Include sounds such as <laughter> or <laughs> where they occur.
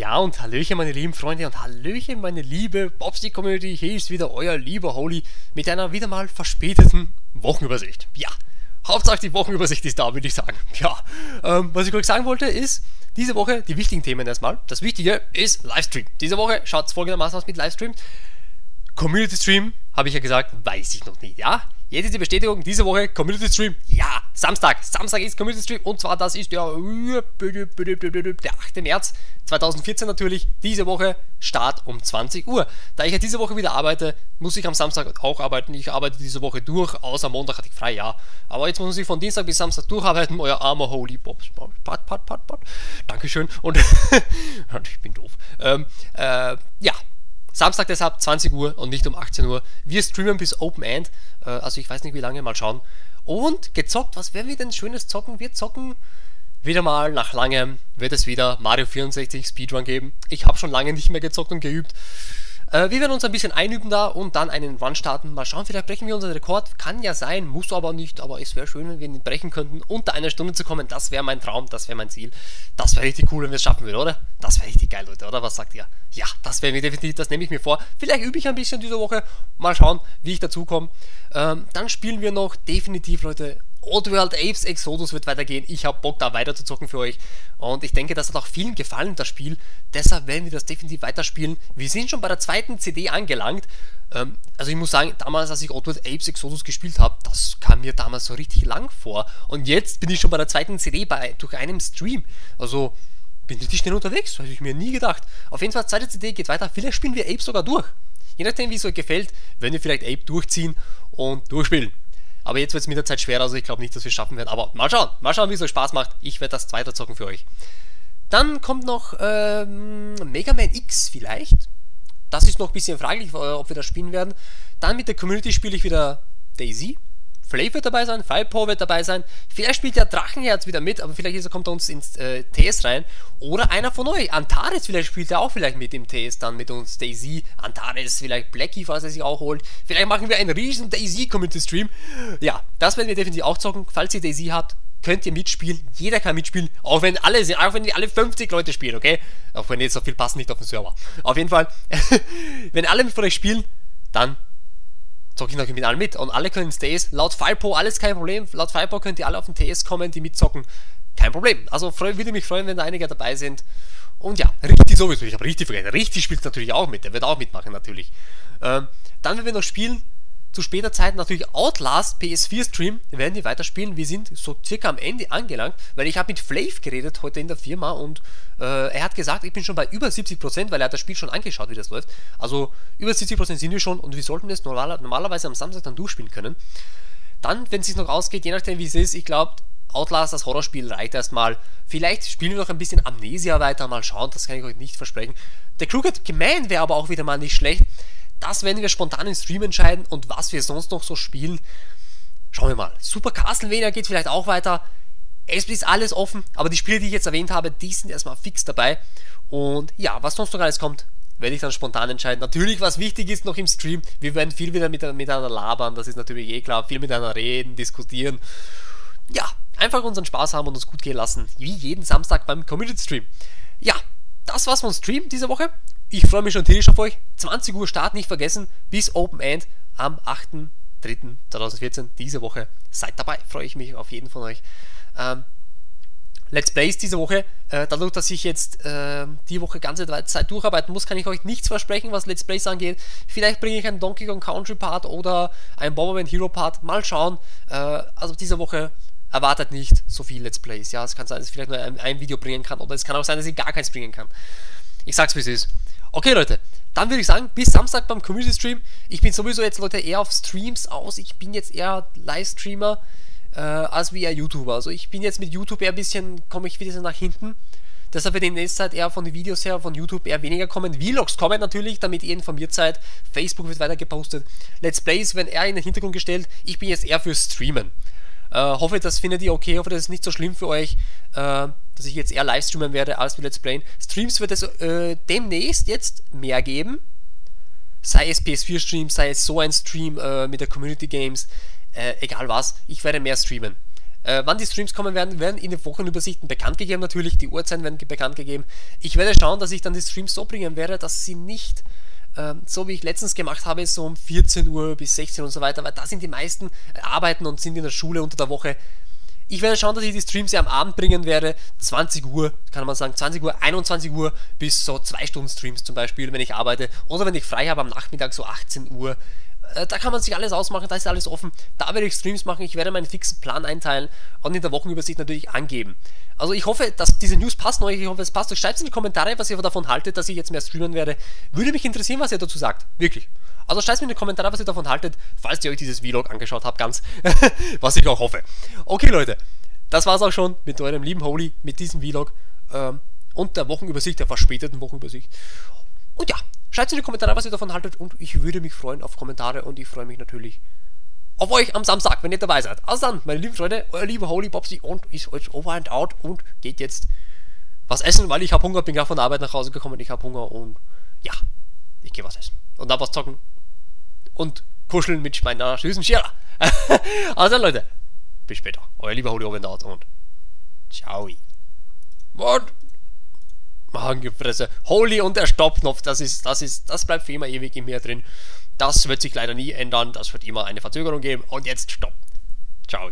Ja, und Hallöchen, meine lieben Freunde, und Hallöchen, meine liebe Bobsy-Community. Hier ist wieder euer lieber Holy mit einer wieder mal verspäteten Wochenübersicht. Ja, Hauptsache die Wochenübersicht ist da, würde ich sagen. Ja, ähm, was ich kurz sagen wollte ist, diese Woche die wichtigen Themen erstmal. Das Wichtige ist Livestream. Diese Woche schaut es folgendermaßen aus mit Livestream. Community Stream, habe ich ja gesagt, weiß ich noch nicht, ja? Jetzt ist die Bestätigung, diese Woche Community Stream. Ja, Samstag. Samstag ist Community Stream und zwar das ist der, der 8. März 2014 natürlich. Diese Woche Start um 20 Uhr. Da ich ja diese Woche wieder arbeite, muss ich am Samstag auch arbeiten. Ich arbeite diese Woche durch, außer Montag hatte ich frei, ja. Aber jetzt muss ich von Dienstag bis Samstag durcharbeiten. Euer armer Holy Bob. Pat, pat, pat, pat. Dankeschön. Und <laughs> ich bin doof. Ähm, äh, ja, Samstag deshalb 20 Uhr und nicht um 18 Uhr. Wir streamen bis Open End. Äh, also ich weiß nicht wie lange, mal schauen. Und gezockt, was werden wir denn schönes zocken? Wir zocken wieder mal nach langem, wird es wieder Mario 64 Speedrun geben. Ich habe schon lange nicht mehr gezockt und geübt. Äh, wir werden uns ein bisschen einüben da und dann einen Run starten. Mal schauen, vielleicht brechen wir unseren Rekord. Kann ja sein, muss aber nicht, aber es wäre schön, wenn wir ihn brechen könnten. Unter einer Stunde zu kommen, das wäre mein Traum, das wäre mein Ziel. Das wäre richtig cool, wenn wir es schaffen würden, oder? Das wäre richtig geil, Leute, oder? Was sagt ihr? Ja, das wäre mir definitiv, das nehme ich mir vor. Vielleicht übe ich ein bisschen diese Woche. Mal schauen, wie ich dazu komme. Ähm, dann spielen wir noch definitiv, Leute, Oddworld Apes Exodus wird weitergehen. Ich habe Bock, da weiter zu zocken für euch. Und ich denke, das hat auch vielen gefallen, das Spiel. Deshalb werden wir das definitiv weiterspielen. Wir sind schon bei der zweiten CD angelangt. Ähm, also ich muss sagen, damals, als ich Oddworld Apes Exodus gespielt habe, das kam mir damals so richtig lang vor. Und jetzt bin ich schon bei der zweiten CD bei, durch einen Stream. Also bin richtig schnell unterwegs. Hätte ich mir nie gedacht. Auf jeden Fall, zweite CD geht weiter. Vielleicht spielen wir Ape sogar durch. Je nachdem, wie es euch gefällt, werden wir vielleicht Ape durchziehen und durchspielen. Aber jetzt wird es mit der Zeit schwerer, also ich glaube nicht, dass wir es schaffen werden. Aber mal schauen, mal schauen, wie es euch Spaß macht. Ich werde das weiterzocken für euch. Dann kommt noch ähm, Mega Man X vielleicht. Das ist noch ein bisschen fraglich, ob wir das spielen werden. Dann mit der Community spiele ich wieder Daisy. Flave wird dabei sein, Firepower wird dabei sein. Vielleicht spielt ja Drachenherz wieder mit, aber vielleicht kommt er uns ins äh, TS rein. Oder einer von euch, Antares, vielleicht spielt er auch vielleicht mit im TS dann mit uns. Daisy, Antares, vielleicht Blackie, falls er sich auch holt. Vielleicht machen wir einen riesen Daisy-Community-Stream. Ja, das werden wir definitiv auch zocken. Falls ihr Daisy habt, könnt ihr mitspielen. Jeder kann mitspielen, auch wenn alle auch wenn alle 50 Leute spielen, okay? Auch wenn jetzt so viel passen nicht auf den Server. Auf jeden Fall, <laughs> wenn alle von euch spielen, dann zocke ich natürlich mit allen mit. Und alle können ins TS. Laut FirePo alles kein Problem. Laut FirePo könnt ihr alle auf den TS kommen, die mitzocken. Kein Problem. Also freu, würde mich freuen, wenn da einige dabei sind. Und ja, richtig sowieso. Ich habe richtig vergessen. Richtig spielt natürlich auch mit. Der wird auch mitmachen natürlich. Ähm, dann werden wir noch spielen zu später Zeit natürlich Outlast PS4 Stream werden wir weiterspielen. Wir sind so circa am Ende angelangt, weil ich habe mit Flav geredet heute in der Firma und äh, er hat gesagt, ich bin schon bei über 70%, weil er hat das Spiel schon angeschaut, wie das läuft. Also über 70% sind wir schon und wir sollten es normalerweise am Samstag dann durchspielen können. Dann, wenn es sich noch ausgeht, je nachdem wie es ist, ich glaube, Outlast, das Horrorspiel, reicht erstmal. Vielleicht spielen wir noch ein bisschen Amnesia weiter, mal schauen, das kann ich euch nicht versprechen. Der Crooked Gemein wäre aber auch wieder mal nicht schlecht. Das werden wir spontan im Stream entscheiden und was wir sonst noch so spielen. Schauen wir mal. Super Castlevania geht vielleicht auch weiter. Es ist alles offen, aber die Spiele, die ich jetzt erwähnt habe, die sind erstmal fix dabei. Und ja, was sonst noch alles kommt, werde ich dann spontan entscheiden. Natürlich, was wichtig ist noch im Stream, wir werden viel wieder miteinander labern, das ist natürlich eh klar, viel miteinander reden, diskutieren. Ja, einfach unseren Spaß haben und uns gut gehen lassen, wie jeden Samstag beim Community Stream. Ja, das war's vom Stream diese Woche. Ich freue mich schon tierisch auf euch. 20 Uhr Start nicht vergessen. Bis Open End am 8.3.2014, diese Woche. Seid dabei, freue ich mich auf jeden von euch. Ähm, Let's Plays diese Woche. Äh, dadurch, dass ich jetzt äh, die Woche ganze Zeit durcharbeiten muss, kann ich euch nichts versprechen, was Let's Plays angeht. Vielleicht bringe ich einen Donkey Kong Country Part oder einen Bomberman Hero Part. Mal schauen. Äh, also diese Woche erwartet nicht so viel Let's Plays. Ja, es kann sein, dass ich vielleicht nur ein, ein Video bringen kann oder es kann auch sein, dass ich gar keins bringen kann. Ich sag's wie es ist. Okay, Leute, dann würde ich sagen, bis Samstag beim Community Stream. Ich bin sowieso jetzt, Leute, eher auf Streams aus. Ich bin jetzt eher Livestreamer äh, als wie eher YouTuber. Also ich bin jetzt mit YouTube eher ein bisschen, komme ich wieder nach hinten. Deshalb wird in nächster Zeit eher von den Videos her von YouTube eher weniger kommen. Vlogs kommen natürlich, damit ihr informiert seid. Facebook wird weiter gepostet. Let's Plays werden eher in den Hintergrund gestellt. Ich bin jetzt eher für Streamen. Äh, hoffe, das findet ihr okay. Hoffe, das ist nicht so schlimm für euch. Äh, dass ich jetzt eher Livestreamen werde als wie Let's Playen. Streams wird es äh, demnächst jetzt mehr geben. Sei es PS4-Stream, sei es so ein Stream äh, mit der Community Games, äh, egal was, ich werde mehr streamen. Äh, wann die Streams kommen werden, werden in den Wochenübersichten bekannt gegeben natürlich. Die Uhrzeiten werden bekannt gegeben. Ich werde schauen, dass ich dann die Streams so bringen werde, dass sie nicht ähm, so wie ich letztens gemacht habe, so um 14 Uhr bis 16 Uhr und so weiter, weil da sind die meisten äh, arbeiten und sind in der Schule unter der Woche. Ich werde schauen, dass ich die Streams ja am Abend bringen werde. 20 Uhr, kann man sagen, 20 Uhr, 21 Uhr bis so 2 Stunden Streams zum Beispiel, wenn ich arbeite. Oder wenn ich frei habe am Nachmittag, so 18 Uhr. Äh, da kann man sich alles ausmachen, da ist alles offen. Da werde ich Streams machen, ich werde meinen fixen Plan einteilen und in der Wochenübersicht natürlich angeben. Also ich hoffe, dass diese News passt euch, ich hoffe, es passt euch. Schreibt in die Kommentare, was ihr davon haltet, dass ich jetzt mehr streamen werde. Würde mich interessieren, was ihr dazu sagt. Wirklich. Also schreibt mir in die Kommentare, was ihr davon haltet, falls ihr euch dieses Vlog angeschaut habt, ganz. <laughs> was ich auch hoffe. Okay, Leute. Das war's auch schon mit eurem lieben Holy, mit diesem Vlog ähm, und der Wochenübersicht, der verspäteten Wochenübersicht. Und ja, Schreibt in die Kommentare, was ihr davon haltet und ich würde mich freuen auf Kommentare und ich freue mich natürlich auf euch am Samstag, wenn ihr dabei seid. Also dann, meine lieben Freunde, euer lieber Holy Bobsy und ist jetzt over and out und geht jetzt was essen, weil ich habe Hunger, bin gerade von der Arbeit nach Hause gekommen, ich habe Hunger und ja, ich gehe was essen und dann was zocken und kuscheln mit meiner süßen Scherer. <laughs> also Leute, bis später. Euer lieber Holy over and out und ciao. Und Magengefresse. Holy und der Stoppknopf, das ist, das ist, das bleibt für immer ewig in mir drin. Das wird sich leider nie ändern. Das wird immer eine Verzögerung geben. Und jetzt Stopp. Ciao.